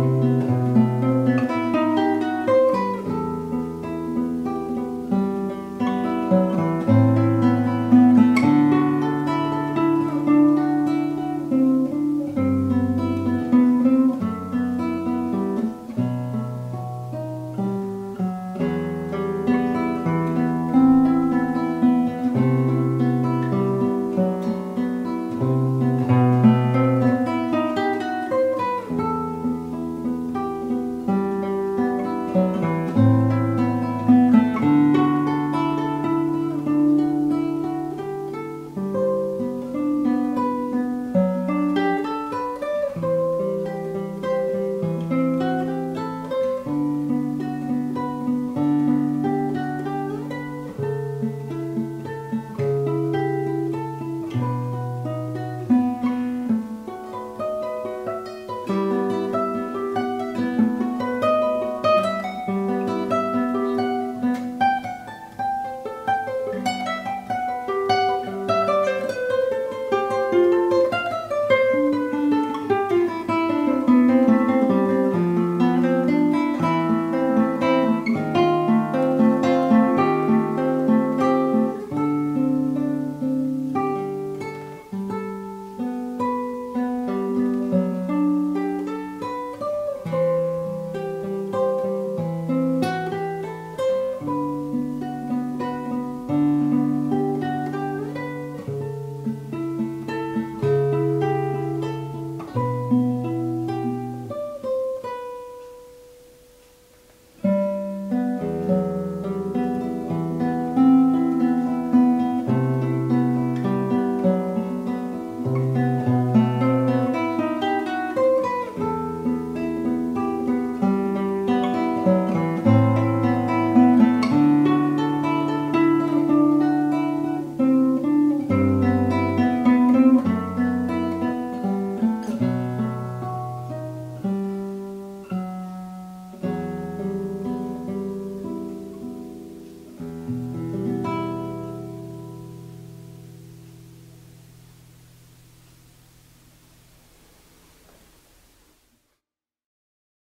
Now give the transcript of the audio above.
Música